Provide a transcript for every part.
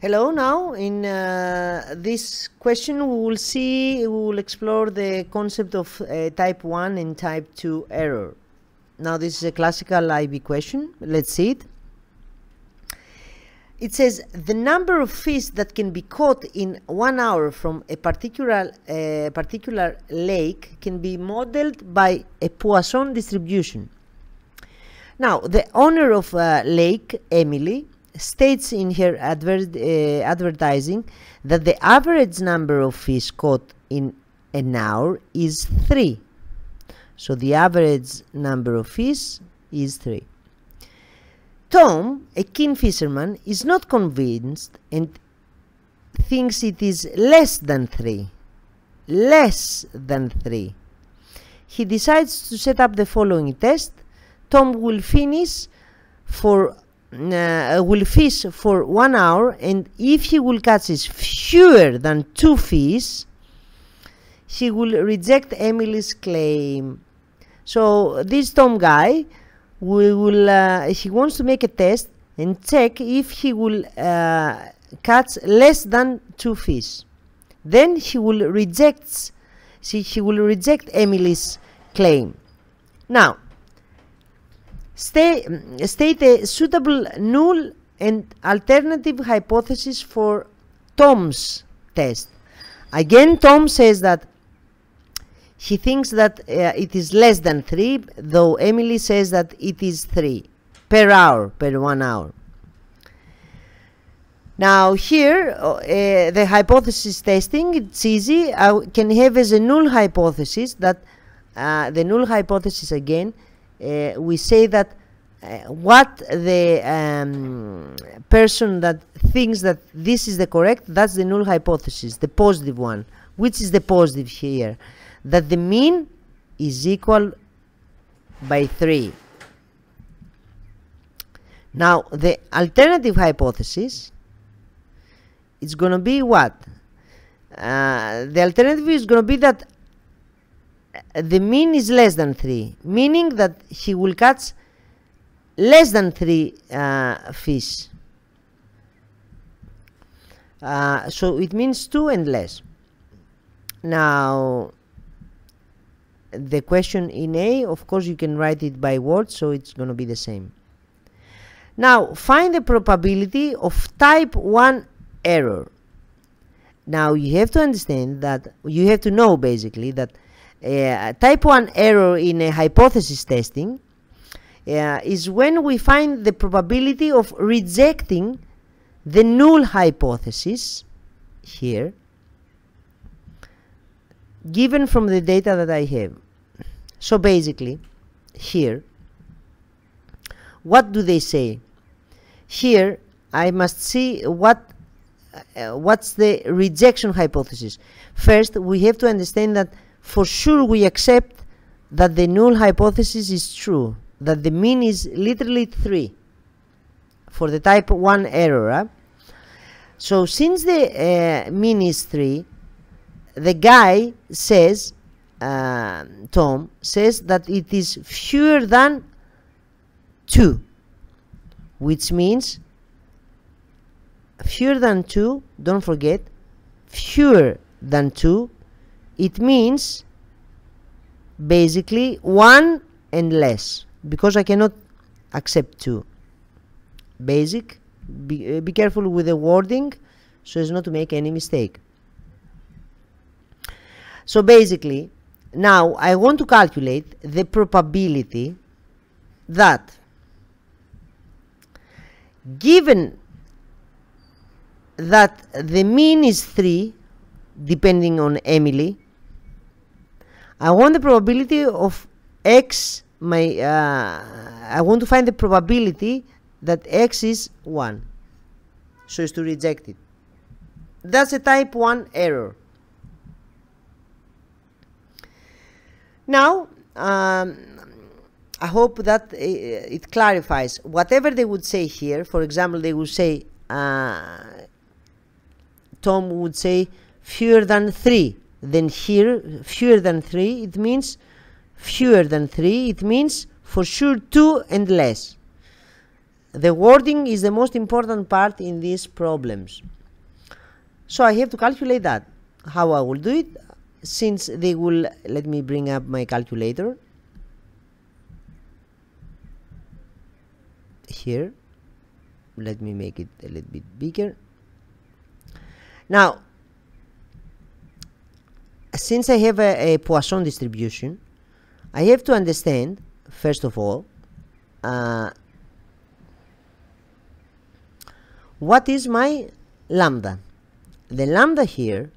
Hello, now in uh, this question we will see, we will explore the concept of uh, type 1 and type 2 error. Now this is a classical IB question, let's see it. It says the number of fish that can be caught in one hour from a particular, uh, particular lake can be modeled by a Poisson distribution. Now the owner of uh, lake, Emily, states in her adver uh, advertising that the average number of fish caught in an hour is 3. So the average number of fish is 3. Tom, a keen fisherman, is not convinced and thinks it is less than 3. Less than 3. He decides to set up the following test. Tom will finish for uh, will fish for one hour and if he will catch fewer than two fish he will reject Emily's claim. So this Tom guy we will uh, he wants to make a test and check if he will uh, catch less than two fish. Then he will reject see he will reject Emily's claim. Now State a suitable null and alternative hypothesis for Tom's test. Again, Tom says that he thinks that uh, it is less than 3, though Emily says that it is 3 per hour, per one hour. Now here, uh, the hypothesis testing, it's easy. I can have as a null hypothesis that uh, the null hypothesis again we say that uh, what the um, person that thinks that this is the correct, that's the null hypothesis, the positive one. Which is the positive here? That the mean is equal by 3. Now, the alternative hypothesis is going to be what? Uh, the alternative is going to be that the mean is less than 3 meaning that he will catch less than 3 uh, fish. Uh, so it means 2 and less. Now the question in A of course you can write it by words so it's going to be the same. Now find the probability of type 1 error. Now you have to understand that you have to know basically that uh, type 1 error in a hypothesis testing uh, is when we find the probability of rejecting the null hypothesis here given from the data that I have. So basically, here, what do they say? Here, I must see what uh, what's the rejection hypothesis. First, we have to understand that for sure we accept that the null hypothesis is true, that the mean is literally 3 for the type 1 error. So since the uh, mean is 3, the guy says, uh, Tom, says that it is fewer than 2, which means fewer than 2, don't forget, fewer than 2 it means basically one and less because I cannot accept two. Basic be, uh, be careful with the wording so as not to make any mistake. So basically now I want to calculate the probability that given that the mean is 3 depending on Emily I want the probability of x my uh, I want to find the probability that x is 1 so as to reject it. That's a type 1 error. Now um, I hope that uh, it clarifies. Whatever they would say here for example they would say uh, Tom would say fewer than 3 then here fewer than 3 it means fewer than 3 it means for sure 2 and less the wording is the most important part in these problems. So I have to calculate that. How I will do it, since they will, let me bring up my calculator. Here, let me make it a little bit bigger. Now, since I have a, a Poisson distribution, I have to understand, first of all, uh, what is my lambda? The lambda here,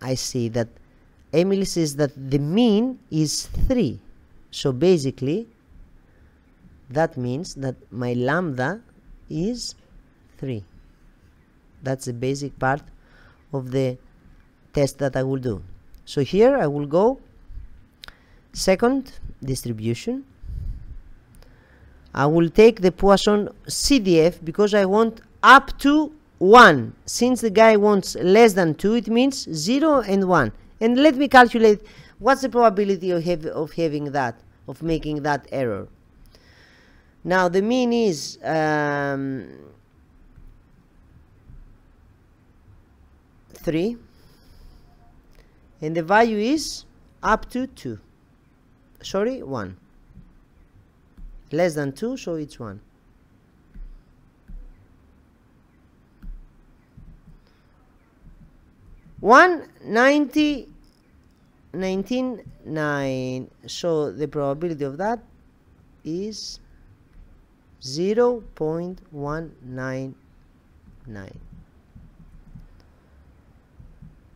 I see that Emily says that the mean is 3. So basically, that means that my lambda is 3. That's the basic part of the test that I will do. So here I will go second distribution. I will take the Poisson CDF because I want up to 1. Since the guy wants less than 2, it means 0 and 1. And let me calculate what's the probability of, have, of having that, of making that error. Now the mean is um, 3 and the value is up to 2 sorry 1 less than 2 so it's 1 190 19 so the probability of that is 0 0.199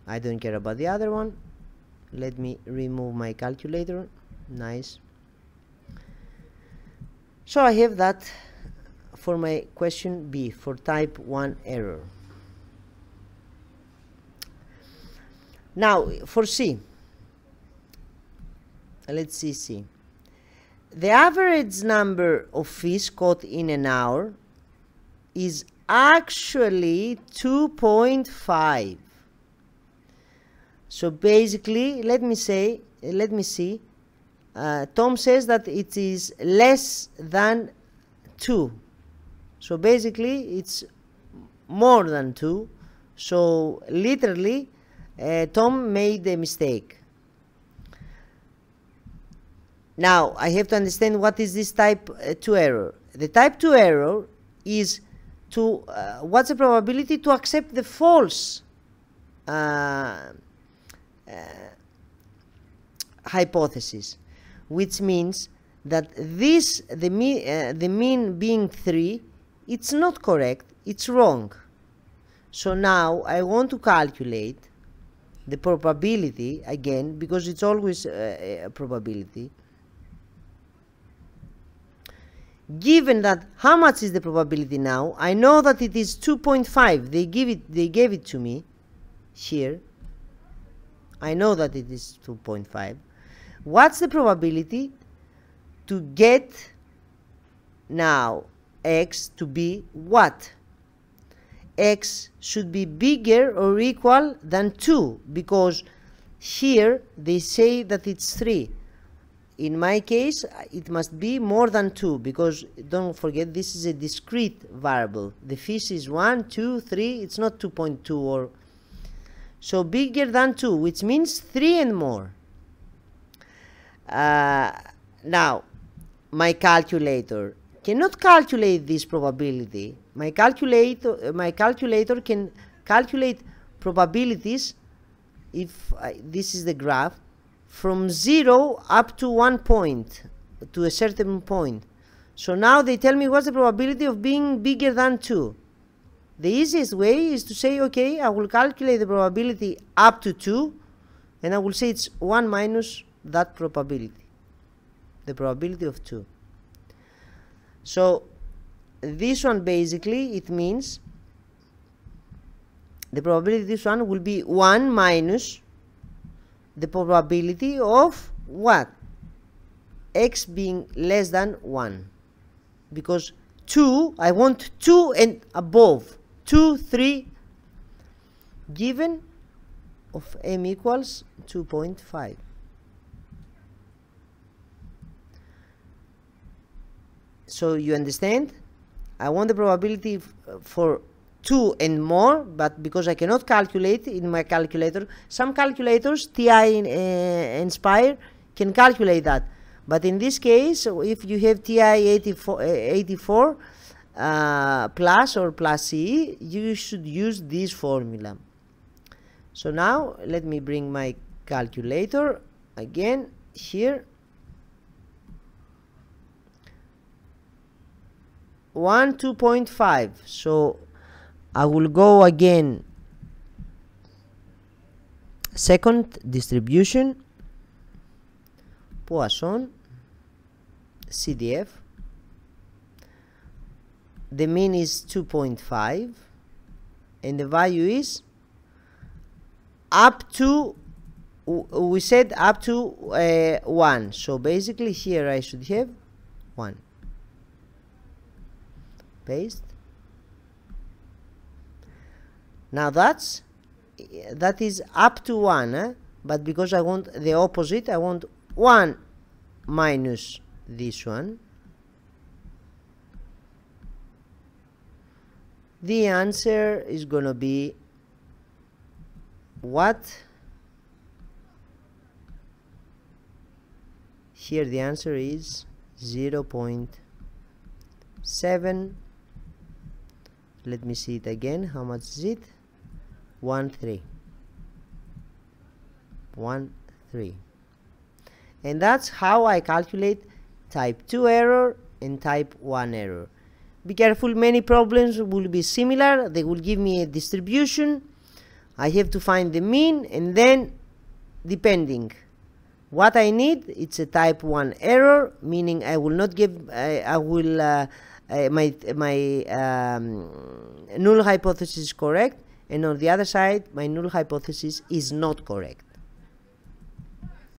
I don't care about the other one. Let me remove my calculator. Nice. So I have that for my question B for type 1 error. Now for C. Let's see C. The average number of fish caught in an hour is actually 2.5 so basically, let me say, let me see. Uh, Tom says that it is less than 2. So basically, it's more than 2. So literally, uh, Tom made a mistake. Now, I have to understand what is this type uh, 2 error. The type 2 error is to, uh, what's the probability to accept the false uh, hypothesis, which means that this the mean uh, the mean being three, it's not correct. It's wrong. So now I want to calculate the probability again because it's always uh, a probability given that how much is the probability now I know that it is 2.5 they give it they gave it to me here I know that it is 2.5. What's the probability to get now x to be what? x should be bigger or equal than 2 because here they say that it's 3. In my case, it must be more than 2 because don't forget this is a discrete variable. The fish is 1, 2, 3, it's not 2.2 or so bigger than 2, which means 3 and more. Uh, now, my calculator cannot calculate this probability. My calculator, my calculator can calculate probabilities if I, this is the graph from 0 up to one point to a certain point. So now they tell me what's the probability of being bigger than 2. The easiest way is to say, okay, I will calculate the probability up to 2, and I will say it's 1 minus that probability, the probability of 2. So this one basically, it means the probability this one will be 1 minus the probability of what? x being less than 1. Because 2, I want 2 and above. 2, 3 given of m equals 2.5. So you understand? I want the probability for 2 and more, but because I cannot calculate in my calculator, some calculators, TI uh, Nspire, can calculate that. But in this case, if you have TI 84, uh, 84 uh, plus or plus CE, you should use this formula. So now let me bring my calculator again here. 1 2.5 so I will go again. Second distribution. Poisson. CDF the mean is 2.5 and the value is up to we said up to uh, 1 so basically here I should have 1 paste. Now that's that is up to 1 eh? but because I want the opposite I want 1 minus this one the answer is gonna be what? Here the answer is 0 0.7 let me see it again. How much is it? 1 3 1 3 and that's how I calculate type 2 error and type 1 error be careful many problems will be similar. They will give me a distribution. I have to find the mean and then depending. What I need it's a type 1 error meaning I will not give I, I will uh, uh, my my um, null hypothesis is correct. And on the other side my null hypothesis is not correct